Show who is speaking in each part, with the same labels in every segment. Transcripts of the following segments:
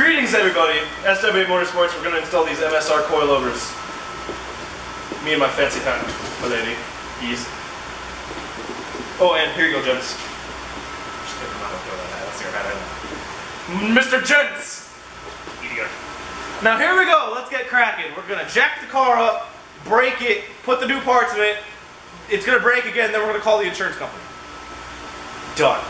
Speaker 1: Greetings, everybody. SW Motorsports. We're gonna install these MSR coilovers. Me and my fancy pal, my lady. Ease. Oh, and here you go, gents. Hat. Hat. Mr. Gents. Now here we go. Let's get cracking. We're gonna jack the car up, break it, put the new parts in it. It's gonna break again. Then we're gonna call the insurance company. Done.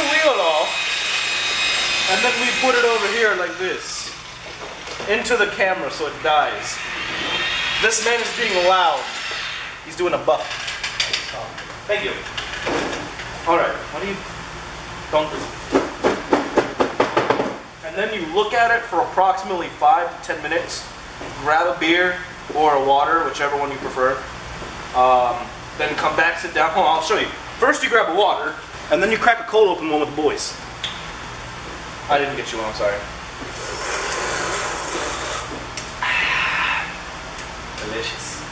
Speaker 1: The wheel off, and then we put it over here like this, into the camera so it dies. This man is being loud. He's doing a buff. Thank you. All right, what do you? Don't. And then you look at it for approximately five to ten minutes. Grab a beer or a water, whichever one you prefer. Um, then come back, sit down. Hold on, I'll show you. First, you grab a water, and then you crack a cold open one with the boys. I didn't get you one. I'm sorry. Delicious.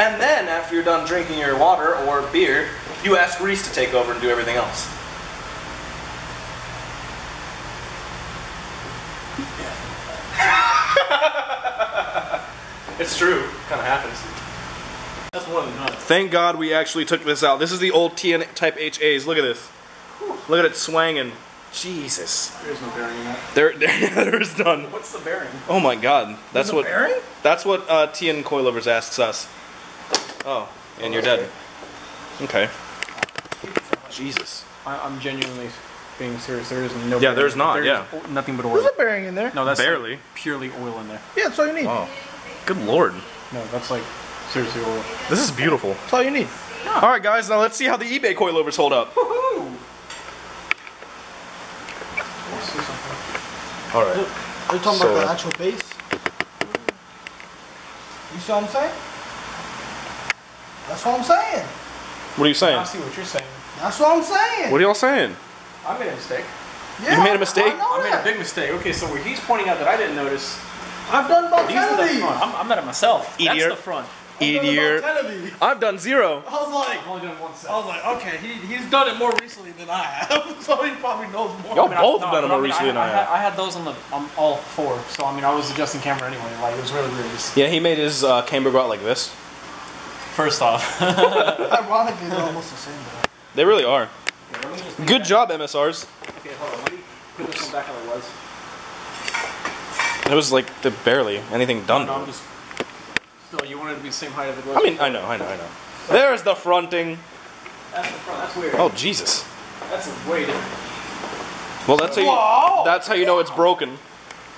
Speaker 1: And then, after you're done drinking your water or beer, you ask Reese to take over and do everything else. it's true. Kind of happens.
Speaker 2: That's more than nuts.
Speaker 1: Thank God we actually took this out. This is the old Tein Type HAs. Look at this. Look at it swanging. Jesus.
Speaker 2: There's no bearing in that.
Speaker 1: There, there, there is none.
Speaker 2: What's the bearing?
Speaker 1: Oh my God. That's
Speaker 2: There's no
Speaker 1: what.
Speaker 2: bearing?
Speaker 1: That's what uh, Tein coilovers asks us. Oh, and you're dead. Okay. Jesus.
Speaker 2: I, I'm genuinely being serious. There is no.
Speaker 1: Yeah,
Speaker 2: bearing.
Speaker 1: there's not,
Speaker 2: There's
Speaker 1: yeah.
Speaker 2: o- nothing but oil.
Speaker 3: There's a bearing in there.
Speaker 2: No, that's
Speaker 1: Barely.
Speaker 2: like purely oil in there.
Speaker 3: Yeah, that's all you need.
Speaker 1: Oh, good lord.
Speaker 2: No, that's like seriously oil.
Speaker 1: This is beautiful.
Speaker 3: That's all you need.
Speaker 1: All right, guys. Now let's see how the eBay coilovers hold up.
Speaker 2: Woohoo!
Speaker 1: All right.
Speaker 3: Are you talking
Speaker 1: So,
Speaker 3: about
Speaker 1: uh,
Speaker 3: the actual base? You see what I'm saying? That's what I'm saying.
Speaker 1: What are you saying?
Speaker 2: I see what you're saying.
Speaker 3: That's what I'm saying.
Speaker 1: What are y'all saying?
Speaker 2: I made a mistake.
Speaker 3: yeah,
Speaker 1: you made a mistake?
Speaker 3: I, know
Speaker 2: I made a big mistake. Okay, so where he's pointing out that I didn't notice.
Speaker 3: I've done both
Speaker 2: These are the
Speaker 3: these.
Speaker 2: front. I'm, I'm not at myself.
Speaker 1: Idiot.
Speaker 2: That's the front.
Speaker 3: I've done
Speaker 1: Idiot.
Speaker 3: about 10 of these.
Speaker 1: I've done zero.
Speaker 3: I was like,
Speaker 2: I've only done one set.
Speaker 3: I was like, okay, he, he's done it more recently than I have, so he probably knows more.
Speaker 1: Y'all
Speaker 2: I mean, I-
Speaker 1: both
Speaker 2: no,
Speaker 1: have done it
Speaker 2: but I
Speaker 1: more
Speaker 2: mean,
Speaker 1: recently
Speaker 2: I,
Speaker 1: than I
Speaker 2: I, had,
Speaker 1: have.
Speaker 2: I had those on the on all four, so I mean I was adjusting camber anyway. Like it was really weird. Just-
Speaker 1: Yeah, he made his uh, camber go out like this.
Speaker 2: First off,
Speaker 3: Ironically, they're almost the same. Though.
Speaker 1: They really are.
Speaker 2: Okay, let me
Speaker 1: Good job, MSRs.
Speaker 2: Okay, hold on. Let me put this one back how it was.
Speaker 1: It was like the barely anything done
Speaker 2: No,
Speaker 1: to
Speaker 2: I'm
Speaker 1: it.
Speaker 2: just. Still, you wanted it to be the same height as it was.
Speaker 1: I mean, I know, I know, I know. There's the fronting.
Speaker 2: that's the front. That's weird.
Speaker 1: Oh Jesus.
Speaker 2: That's way different.
Speaker 1: Well, that's how you.
Speaker 3: Whoa!
Speaker 1: That's how you know it's broken.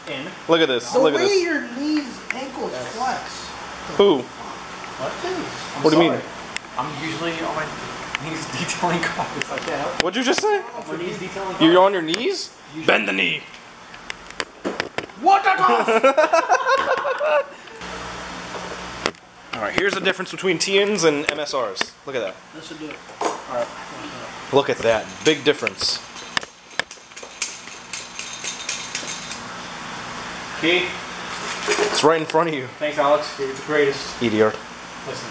Speaker 2: In.
Speaker 1: Look at this.
Speaker 3: The
Speaker 1: Look at
Speaker 3: way
Speaker 1: this.
Speaker 3: your knees, ankles flex.
Speaker 1: Who?
Speaker 2: What?
Speaker 3: Please.
Speaker 1: What do you mean?
Speaker 2: I'm usually on my knees detailing cars. I can't help.
Speaker 1: What'd you just say?
Speaker 2: My knees detailing cars.
Speaker 1: You're on your knees? Bend the knee.
Speaker 3: What the toss?
Speaker 1: All right. Here's the difference between Teins and MSRs. Look at that.
Speaker 3: That should do it.
Speaker 2: Alright.
Speaker 1: Look at that. Big difference.
Speaker 2: Key.
Speaker 1: It's right in front of you.
Speaker 2: Thanks, Alex. You're the greatest.
Speaker 1: Idiot.
Speaker 2: Listen.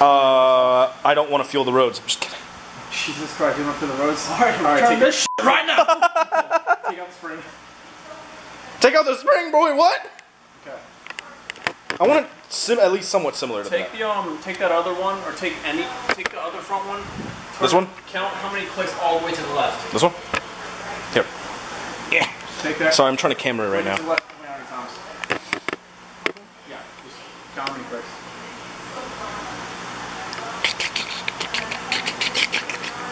Speaker 1: Uh, I don't want to fuel the roads. I'm just kidding.
Speaker 2: Jesus Christ, you went through the roads. Alright, alright.
Speaker 3: Turn
Speaker 2: Take,
Speaker 3: this shit right now.
Speaker 2: take out the spring.
Speaker 1: Take out the spring, boy. What?
Speaker 2: Okay.
Speaker 1: I want it sim- at least somewhat similar to
Speaker 2: Take
Speaker 1: that.
Speaker 2: the um, take that other one, or take any, take the other front one.
Speaker 1: This one?
Speaker 2: Count how many clicks all the way to the left.
Speaker 1: This one? Here. Yeah.
Speaker 2: Take that.
Speaker 1: Sorry, I'm trying to camera right now.
Speaker 2: To the left. How? Yeah. Just count how many clicks.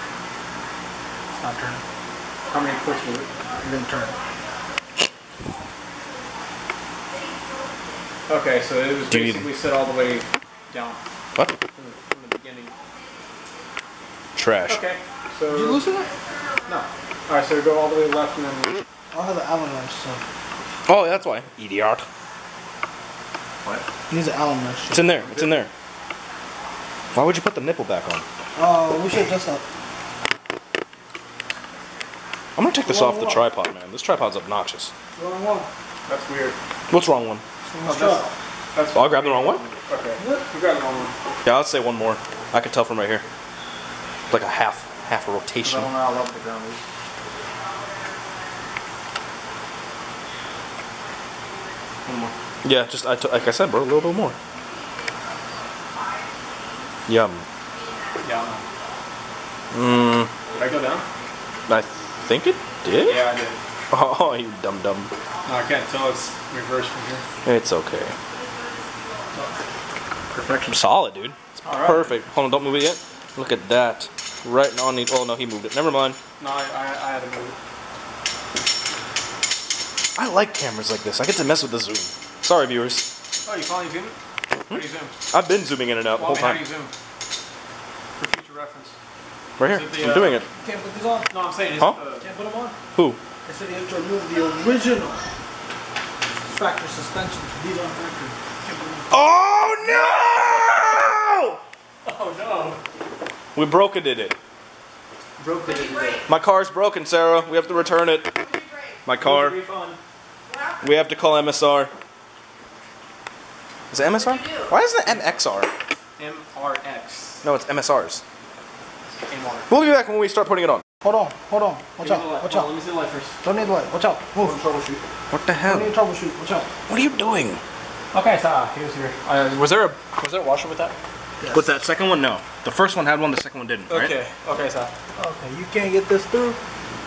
Speaker 3: It's not turning.
Speaker 2: How many clicks was it?
Speaker 3: It didn't turn.
Speaker 2: Okay, so it was
Speaker 1: Do need-
Speaker 2: basically set all the way down
Speaker 1: What?
Speaker 2: from the, from the beginning.
Speaker 1: Trash.
Speaker 2: Okay.
Speaker 3: Did you
Speaker 2: So
Speaker 3: loosen it?
Speaker 2: no. All right, so go all the way left and then.
Speaker 3: I'll have the Allen wrench, so.
Speaker 1: Oh, that's why. Idiot.
Speaker 2: What?
Speaker 3: He needs an Allen wrench.
Speaker 1: It's in there. It's in there. Why would you put the nipple back on?
Speaker 3: Oh, we should have just that.
Speaker 1: I'm gonna take this off the tripod, man. This tripod's obnoxious.
Speaker 3: Wrong one.
Speaker 1: That's weird. What's wrong one?
Speaker 3: Oh, Let's try.
Speaker 1: Oh, I grabbed the wrong one? Okay.
Speaker 3: We got the wrong one.
Speaker 1: Yeah, I'll say one more. I can tell from right here. It's like a half, half a rotation.
Speaker 2: know how level the ground is.
Speaker 1: One more. Yeah, just I t- like I said, bro, a little bit more. Yum.
Speaker 2: Yeah.
Speaker 1: Mmm.
Speaker 2: Did I go down?
Speaker 1: I think it did.
Speaker 2: Yeah, I did.
Speaker 1: Oh, you dumb dumb.
Speaker 2: No, I can't tell. It's reversed from here.
Speaker 1: It's okay.
Speaker 2: Perfection.
Speaker 1: Solid, dude. It's
Speaker 2: All right.
Speaker 1: perfect. Hold on, don't move it yet. Look at that. Right on the. Oh no, he moved it. Never mind.
Speaker 2: No, I, I, I had to move it.
Speaker 1: I like cameras like this. I get to mess with the zoom. Sorry, viewers.
Speaker 2: Oh, you finally zoom? How do you zoom?
Speaker 1: I've been zooming in and out the whole
Speaker 2: I mean, how do you zoom? For future reference.
Speaker 1: Right here.
Speaker 2: it the,
Speaker 1: I'm
Speaker 2: uh,
Speaker 1: doing it.
Speaker 3: Can't put these on.
Speaker 2: No, I'm saying, is
Speaker 1: Huh?
Speaker 2: it the,
Speaker 3: Can't put them on.
Speaker 1: Who?
Speaker 3: I said you have to remove the original factory suspension. These aren't factory. Can't put.
Speaker 1: Oh no!
Speaker 2: Oh no!
Speaker 1: We broke it, did it.
Speaker 2: Broke the today.
Speaker 1: My car's broken, Sarah. We have to return it. My car. We have to call MSR. Is it MSR? Why isn't it MXR?
Speaker 2: MRX.
Speaker 1: No, it's MSRs.
Speaker 2: MR.
Speaker 1: We'll be back when we start putting it on.
Speaker 3: Hold on, hold on. Watch
Speaker 2: Give me
Speaker 3: out, watch out.
Speaker 2: Let me see the light first.
Speaker 3: Don't need the light. Watch out. Move.
Speaker 2: troubleshoot.
Speaker 1: What the hell?
Speaker 3: Don't
Speaker 1: hell?
Speaker 3: need troubleshoot. Watch out.
Speaker 1: What are you doing?
Speaker 2: Okay, so uh, here's here. Uh, was there a was there a washer with that?
Speaker 1: With that second one, no. The first one had one, the second one didn't, right?
Speaker 2: Okay. Okay, so
Speaker 3: Okay, you can't get this through.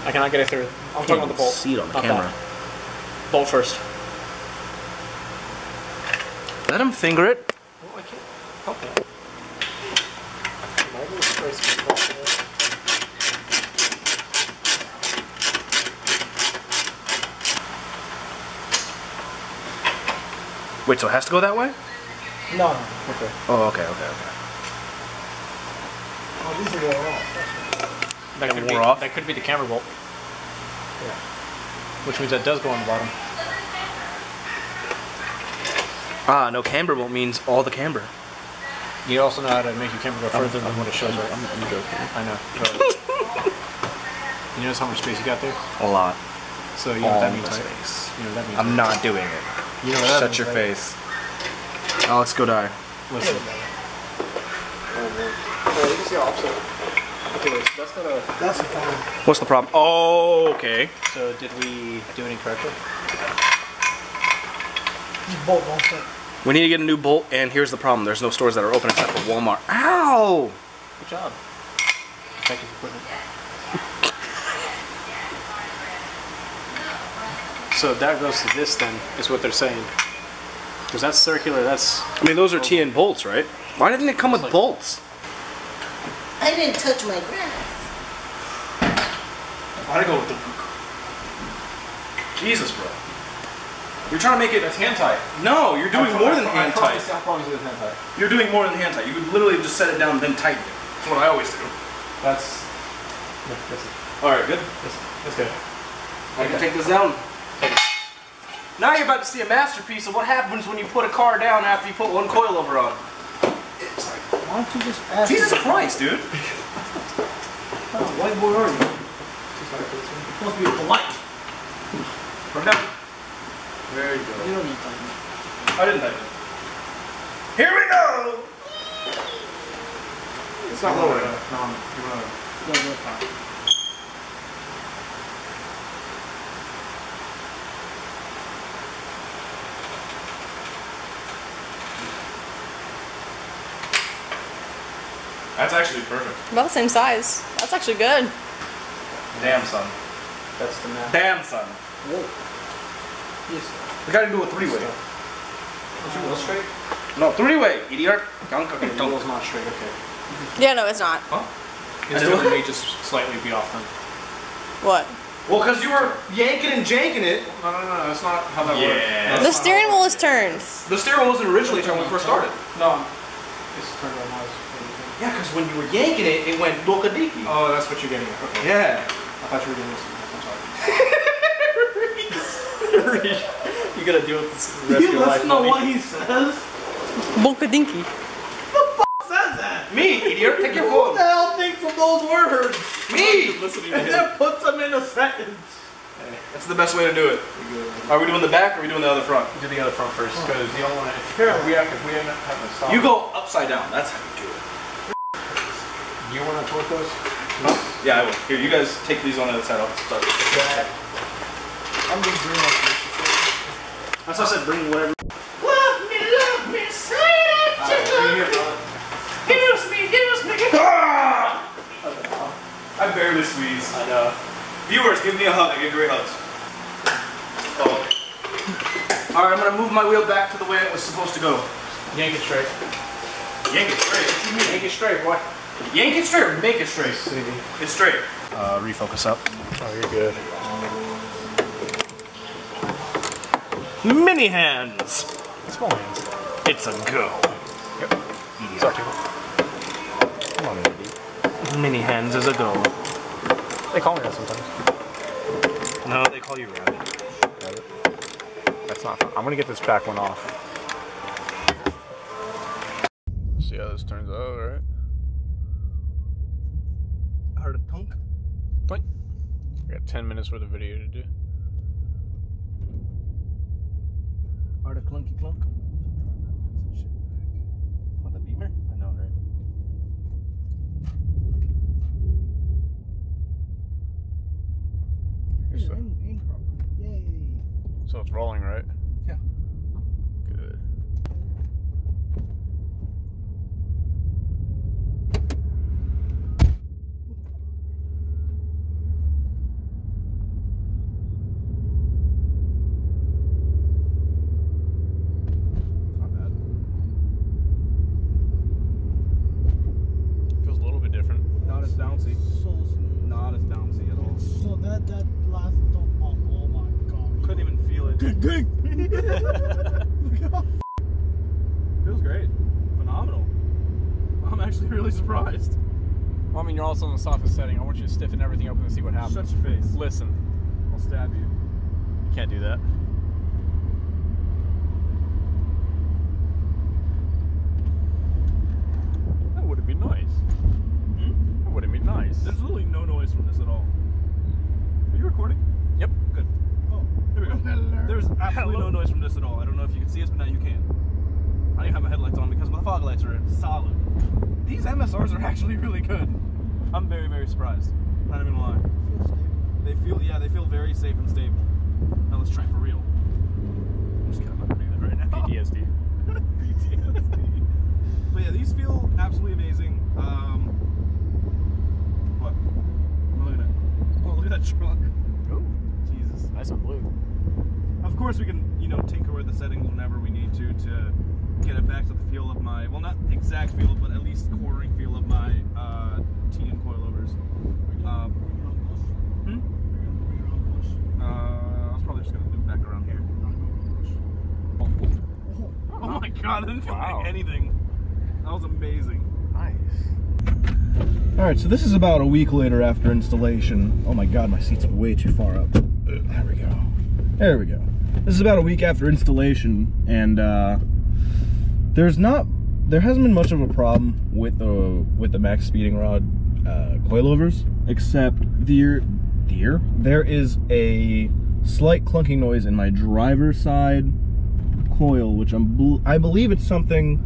Speaker 2: I cannot get it through. I'm talking about the bolt.
Speaker 1: See it on the
Speaker 2: Not
Speaker 1: camera.
Speaker 2: that. Bolt first.
Speaker 1: Let him finger it.
Speaker 2: Oh, I can't. Okay.
Speaker 1: Wait, so it has to go that way?
Speaker 3: No, no.
Speaker 2: Okay.
Speaker 1: Oh, okay, okay, okay.
Speaker 3: Oh, these are all off.
Speaker 2: That could be
Speaker 1: off?
Speaker 2: that could be the camber bolt. Yeah. Which means that does go on the bottom.
Speaker 1: Ah, no camber won't means all the camber.
Speaker 2: You also know how to make your camber go further than what it shows, right?
Speaker 1: I'm, I'm joking.
Speaker 2: I know. you notice how much space you got there?
Speaker 1: A lot.
Speaker 2: So you know what that
Speaker 1: All
Speaker 2: means,
Speaker 1: the
Speaker 2: right?
Speaker 1: space.
Speaker 2: You know what that means.
Speaker 1: I'm
Speaker 2: right?
Speaker 1: not doing it.
Speaker 2: You know
Speaker 1: Shut
Speaker 2: means,
Speaker 1: your
Speaker 2: right?
Speaker 1: face. Oh, Alex, go die.
Speaker 2: Listen. Oh, you can see offset. Okay, wait, so that's not a.
Speaker 3: That's the problem.
Speaker 1: What's the problem? Oh, okay.
Speaker 2: So did we do it incorrectly?
Speaker 3: These bolt won't fit.
Speaker 1: We need to get a new bolt, and here's the problem. There's no stores that are open except for Walmart. Ow!
Speaker 2: Good job. Thank you for putting it. So that goes to this then, is what they're saying. Because that's circular, that's...
Speaker 1: I mean, those are Tein bolts, right? Why didn't it come with bolts?
Speaker 4: I didn't touch my grass.
Speaker 2: Why'd I go with the...
Speaker 1: Jesus, bro. You're trying to make it.
Speaker 2: That's hand tight.
Speaker 1: No, you're doing more than hand tight.
Speaker 2: I promise you it's hand tight.
Speaker 1: You're doing more than hand tight. You could literally just set it down and then tighten it. That's what I always do.
Speaker 2: That's... Yeah, that's it.
Speaker 1: All right, good.
Speaker 2: That's, that's good.
Speaker 1: I can take this down. Now you're about to see a masterpiece of what happens when you put a car down after you put one coilover on. It's like,
Speaker 3: Why don't you just ask
Speaker 1: Jesus
Speaker 3: me?
Speaker 1: Christ, dude.
Speaker 3: What white boy are you? You're supposed to be polite.
Speaker 1: From down. There you go.
Speaker 3: You don't need to.
Speaker 1: I didn't type it. Here we go.
Speaker 2: It's not lower enough. No, you want to...
Speaker 3: No, no,
Speaker 1: That's actually perfect.
Speaker 5: About the same size. That's actually good.
Speaker 1: Damn, son.
Speaker 2: That's the math.
Speaker 1: Damn, son.
Speaker 3: Whoa. Yes.
Speaker 1: We gotta do a three-way.
Speaker 2: Is your wheel straight?
Speaker 1: No, three-way, idiot. Don't
Speaker 2: Okay, the wheel's not straight, okay.
Speaker 5: Yeah, no, it's not.
Speaker 2: His
Speaker 1: I know.
Speaker 2: wheel may just slightly be off then.
Speaker 5: What?
Speaker 1: Well, because you were yanking and janking it.
Speaker 2: No, no, no, that's not how that
Speaker 1: Yeah.
Speaker 2: works.
Speaker 1: That's
Speaker 5: The steering wheel is turned.
Speaker 1: The steering wheel wasn't originally turned when we first started.
Speaker 2: No. It's turned right now. It's-
Speaker 1: Yeah, because when you were yanking it, it went dokadiki.
Speaker 2: Oh, that's what you're getting at. Okay.
Speaker 1: Yeah.
Speaker 2: I thought you were doing this. I'm sorry. you gotta deal with this the rest of
Speaker 3: You
Speaker 2: your life.
Speaker 3: listen to what he says?
Speaker 5: Bonkadinky.
Speaker 3: says that?
Speaker 1: Me, idiot. Take your phone.
Speaker 3: Who the hell thinks of those words? Me!
Speaker 1: Listening
Speaker 3: And then puts them in a sentence.
Speaker 1: That's the best way to do it. Are we doing the back or are we doing the other front?
Speaker 2: Do the other front first, because you don't want to. If we have, if we end up having to stop.
Speaker 1: You go upside down. That's how you do it.
Speaker 2: You want to torque those?
Speaker 1: Yeah, I will. Here, you guys take these on the other side. I'll start.
Speaker 3: I'm just bringing bring up
Speaker 2: That's why I said bring whatever.
Speaker 4: Love me, love me, say that you love me. Use me, use me. Ah!
Speaker 1: I barely squeeze.
Speaker 2: I know.
Speaker 1: Viewers, give me a hug. I get great hugs. Oh. All right, I'm gonna move my wheel back to the way it was supposed to go.
Speaker 2: Yank it straight.
Speaker 1: Yank it straight. What you mean?
Speaker 2: Yank it straight. What?
Speaker 1: Yank it straight or make it straight? See. It's straight.
Speaker 2: Uh, refocus up. Oh, you're good.
Speaker 1: Mini hands.
Speaker 2: Small hands.
Speaker 1: It's a go. Yep.
Speaker 2: Sorry. Come on, Andy.
Speaker 1: Mini hands is a go.
Speaker 2: They call me that sometimes.
Speaker 1: No, they call you rabbit.
Speaker 2: That's not fun. I'm gonna get this back one off. See how this turns out, right? Point. We got 10 minutes worth of video to do.
Speaker 1: Heard a clunky clunk. What the beamer? I know, right?
Speaker 2: Here's the-
Speaker 3: Aim, aim properly. Yay.
Speaker 2: So it's rolling, right?
Speaker 1: Yeah.
Speaker 2: Good.
Speaker 1: Not bad.
Speaker 2: Feels a little bit different.
Speaker 1: Not as bouncy.
Speaker 3: So smooth.
Speaker 1: Not as bouncy at all.
Speaker 3: So that that last don't oh, oh my god.
Speaker 1: Couldn't even feel it. Feels great. Phenomenal. I'm actually really surprised.
Speaker 2: Well, I mean, you're also in the softest setting. I want you to stiffen everything up and see what happens.
Speaker 1: Shut your face.
Speaker 2: Listen.
Speaker 1: I'll stab you.
Speaker 2: You can't do that. That would be nice.
Speaker 1: Hmm?
Speaker 2: That would be nice.
Speaker 1: There's literally no noise from this at all. Are you recording?
Speaker 2: Yep.
Speaker 1: Good.
Speaker 3: Oh.
Speaker 1: Here we go. There's absolutely no noise from this at all. I don't know if you can see us, but now you can. I didn't have my headlights on because my fog lights are solid. These MSRs are actually really good. I'm very, very surprised. Not even gonna lie. They feel, yeah, they feel very safe and stable. Now let's try for real. I'm just kidding, I'm not gonna do that right now.
Speaker 2: PTSD.
Speaker 1: PTSD. But yeah, these feel absolutely amazing. Um, what? What am I looking at? Oh, look at that truck.
Speaker 2: Oh,
Speaker 1: Jesus.
Speaker 2: nice and blue.
Speaker 1: Of course, we can, you know, tinker with the settings whenever we need to to get it back to the feel of my, well, not exact feel, but at least quartering feel of my uh, Tein coilovers. Um,
Speaker 3: Bring your own bus.
Speaker 1: hmm?
Speaker 3: Bring your- bring your own bus.
Speaker 1: uh, I was probably just gonna do it back around here.
Speaker 3: Not your own bus. Oh.
Speaker 1: My god, I didn't feel
Speaker 2: Wow.
Speaker 1: like anything. That was amazing.
Speaker 2: Nice.
Speaker 6: All right, so this is about a week later after installation. Oh my god, my seat's way too far up. There we go. There we go. This is about a week after installation, and uh, there's not, there hasn't been much of a problem with the with the max speeding rod uh, coilovers, except there, there, there is a slight clunking noise in my driver's side coil, which I'm, I believe it's something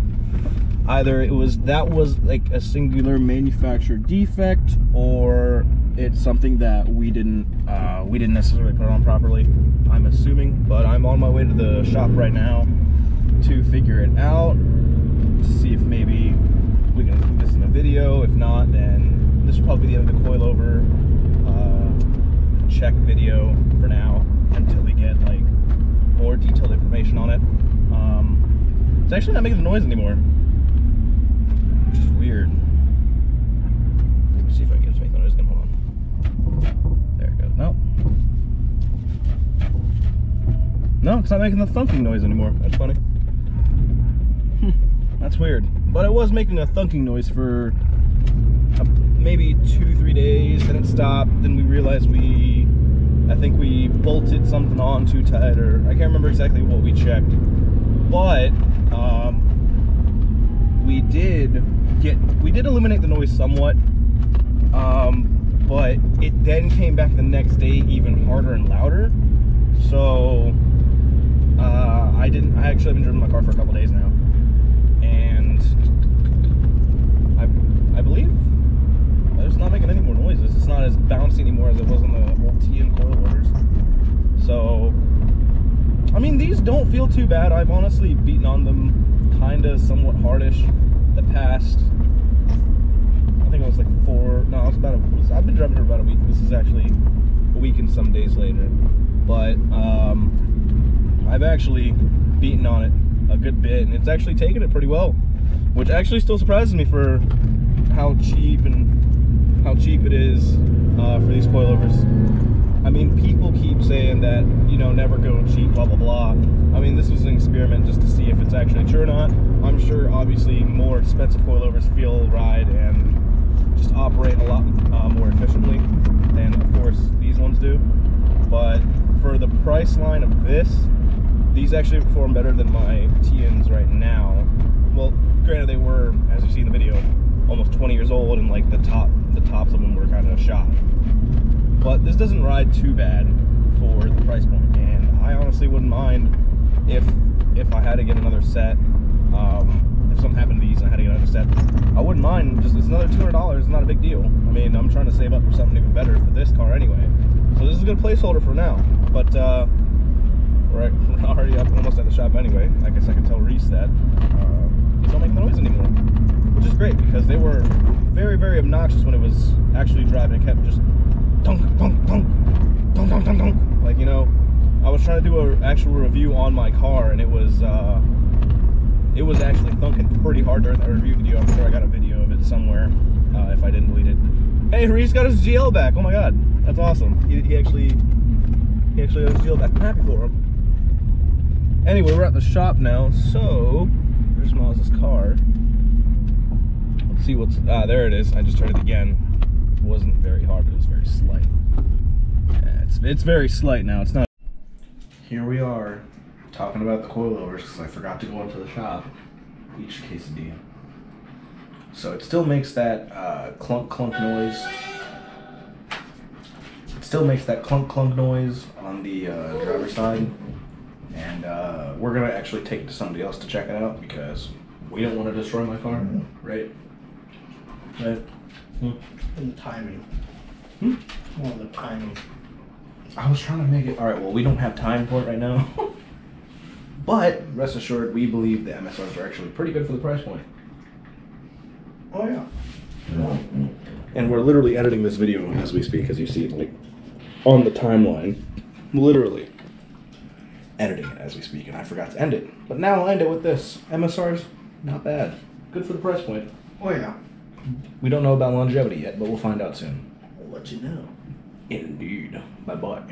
Speaker 6: either it was that was like a singular manufacturer defect or it's something that we didn't uh, we didn't necessarily put on properly i'm assuming. But i'm on my way to the shop right now to figure it out to see if maybe we can include this in a video if not then this will probably be the end of the coilover uh, check video for now until we get like more detailed information on it um, it's actually not making the noise anymore which is weird. Let's see if I can to make the noise again. Hold on. There it goes. No. No, it's not making the thunking noise anymore. That's funny. That's weird. But it was making a thunking noise for uh, maybe two, three days. Then it stopped. Then we realized we, I think we bolted something on too tight, or I can't remember exactly what we checked. But um, we did get we did eliminate the noise somewhat um,
Speaker 1: but it then came back the next day even harder and louder. So uh, I didn't. I actually haven't driven my car for a couple days now, I I believe it's not making any more noises. It's not as bouncy anymore as it was on the old Tein coilovers. So I mean, these don't feel too bad. I've honestly beaten on them kind of somewhat hardish the past. I think it was like four. No, it's about a. it was- I've been driving for about a week. This is actually a week and some days later. But um, I've actually beaten on it a good bit, and it's actually taken it pretty well, which actually still surprises me for how cheap and how cheap it is uh, for these coilovers. I mean, people keep saying that, you know, never go cheap, blah, blah, blah. I mean, this was an experiment just to see if it's actually true or not. I'm sure, obviously, more expensive coilovers feel, ride, and just operate a lot uh, more efficiently than, of course, these ones do. But for the price line of this, these actually perform better than my Teins right now. Well, granted, they were, as you see in the video, almost 20 years old, and like the top, the tops of them were kind of shot. But this doesn't ride too bad for the price point and i honestly wouldn't mind if if i had to get another set um, if something happened to these and i had to get another set. I wouldn't mind just it's another $200 it's not a big deal. I mean i'm trying to save up for something even better for this car anyway. So this is a good placeholder for now but uh we're already up almost at the shop anyway. I guess i can tell reese that. Uh, don't make noise anymore which is great because they were very very obnoxious when it was actually driving it kept just dunk, dunk, dunk, dunk, dunk, dunk, dunk. Like you know, I was trying to do an actual review on my car, and it was uh, it was actually thunking pretty hard during that review video. I'm sure I got a video of it somewhere uh, if I didn't delete it. Hey, Reese got his GL back. Oh my god, that's awesome. He, he actually he actually got his GL back. I'm happy for him. Anyway, we're at the shop now, so Miles's car. Let's see what's ah there it is. I just tried it again wasn't very hard, but it was very slight. Yeah, it's, it's very slight now. It's not. Here we are, talking about the coilovers because I forgot to go into the shop. Each quesadilla. So it still makes that uh, clunk clunk noise. It still makes that clunk clunk noise on the uh, driver's side, and uh, we're gonna actually take it to somebody else to check it out because we don't want to destroy my car, right? Right.
Speaker 3: And the timing.
Speaker 1: Hmm?
Speaker 3: More the timing.
Speaker 1: I was trying to make it. All right, well, we don't have time for it right now. but rest assured, we believe the MSRs are actually pretty good for the price point.
Speaker 3: Oh yeah.
Speaker 1: And we're literally editing this video as we speak, as you see, like on the timeline. Literally editing it as we speak, and I forgot to end it. But now I'll end it with this. MSRs, not bad. Good for the price point.
Speaker 3: Oh yeah.
Speaker 1: We don't know about longevity yet, but we'll find out soon.
Speaker 3: I'll let you know.
Speaker 1: Indeed. Bye bye.